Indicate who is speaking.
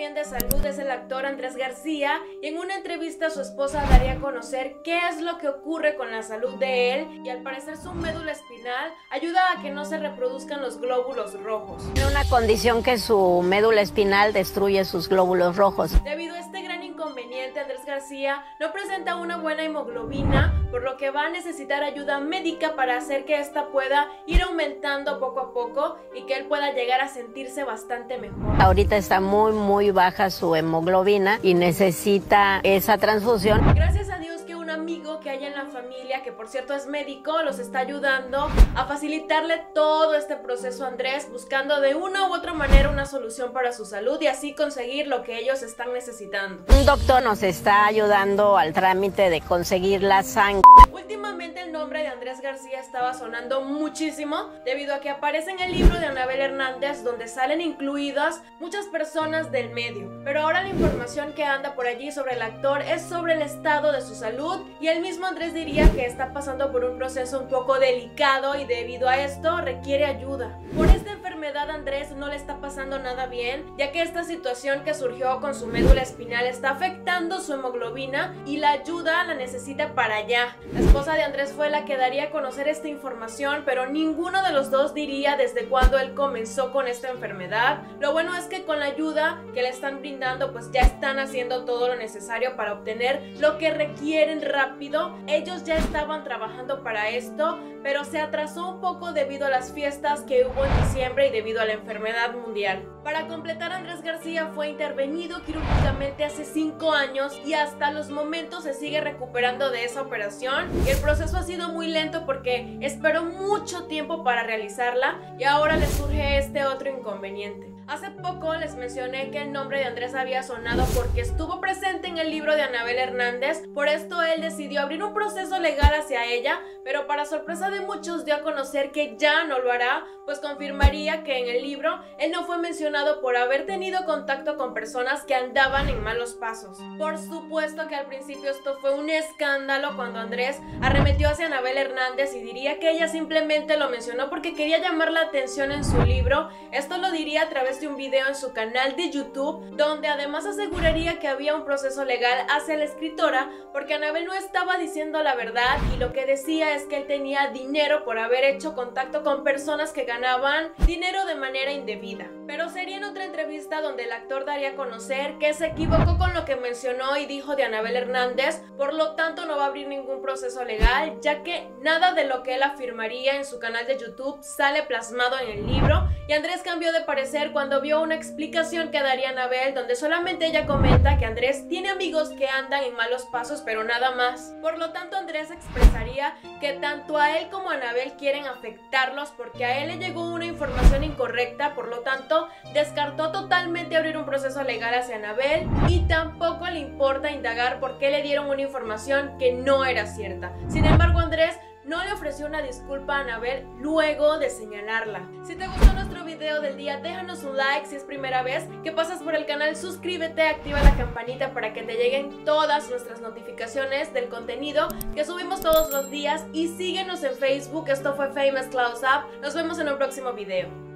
Speaker 1: bien de salud es el actor Andrés García y en una entrevista su esposa daría a conocer qué es lo que ocurre con la salud de él y al parecer su médula espinal ayuda a que no se reproduzcan los glóbulos rojos.
Speaker 2: Tiene una condición que su médula espinal destruye sus glóbulos rojos.
Speaker 1: Debido a no presenta una buena hemoglobina, por lo que va a necesitar ayuda médica para hacer que esta pueda ir aumentando poco a poco y que él pueda llegar a sentirse bastante mejor.
Speaker 2: Ahorita está muy muy baja su hemoglobina y necesita esa transfusión.
Speaker 1: Gracias familia, que por cierto es médico, los está ayudando a facilitarle todo este proceso a Andrés, buscando de una u otra manera una solución para su salud y así conseguir lo que ellos están necesitando.
Speaker 2: Un doctor nos está ayudando al trámite de conseguir la sangre.
Speaker 1: Nombre de Andrés García estaba sonando muchísimo debido a que aparece en el libro de Anabel Hernández donde salen incluidas muchas personas del medio. Pero ahora la información que anda por allí sobre el actor es sobre el estado de su salud y el mismo Andrés diría que está pasando por un proceso un poco delicado y debido a esto requiere ayuda. Por esta enfermedad Andrés no le está pasando nada bien ya que esta situación que surgió con su médula espinal está afectando su hemoglobina y la ayuda la necesita para allá. La esposa de Andrés fue la que daría a conocer esta información pero ninguno de los dos diría desde cuándo él comenzó con esta enfermedad. Lo bueno es que con la ayuda que le están brindando pues ya están haciendo todo lo necesario para obtener lo que requieren rápido. Ellos ya estaban trabajando para esto, pero se atrasó un poco debido a las fiestas que hubo en diciembre debido a la enfermedad mundial. Para completar, Andrés García fue intervenido quirúrgicamente hace 5 años y hasta los momentos se sigue recuperando de esa operación. Y el proceso ha sido muy lento porque esperó mucho tiempo para realizarla y ahora le surge este otro inconveniente. Hace poco les mencioné que el nombre de Andrés había sonado porque estuvo presente en el libro de Anabel Hernández, por esto él decidió abrir un proceso legal hacia ella, pero para sorpresa de muchos dio a conocer que ya no lo hará, pues confirmaría que en el libro él no fue mencionado por haber tenido contacto con personas que andaban en malos pasos. Por supuesto que al principio esto fue un escándalo cuando Andrés arremetió hacia Anabel Hernández y diría que ella simplemente lo mencionó porque quería llamar la atención en su libro. Esto lo diría a través un video en su canal de YouTube donde además aseguraría que había un proceso legal hacia la escritora porque Anabel no estaba diciendo la verdad y lo que decía es que él tenía dinero por haber hecho contacto con personas que ganaban dinero de manera indebida. Pero sería en otra entrevista donde el actor daría a conocer que se equivocó con lo que mencionó y dijo de Anabel Hernández, por lo tanto no va a abrir ningún proceso legal ya que nada de lo que él afirmaría en su canal de YouTube sale plasmado en el libro y Andrés cambió de parecer cuando vio una explicación que daría Anabel donde solamente ella comenta que Andrés tiene amigos que andan en malos pasos pero nada más. Por lo tanto Andrés expresaría que tanto a él como a Anabel quieren afectarlos porque a él le llegó una información incorrecta, por lo tanto descartó totalmente proceso legal hacia Anabel y tampoco le importa indagar por qué le dieron una información que no era cierta. Sin embargo Andrés no le ofreció una disculpa a Anabel luego de señalarla. Si te gustó nuestro video del día, déjanos un like si es primera vez que pasas por el canal, suscríbete, activa la campanita para que te lleguen todas nuestras notificaciones del contenido que subimos todos los días y síguenos en Facebook, esto fue Famous Clouds Up, nos vemos en un próximo video.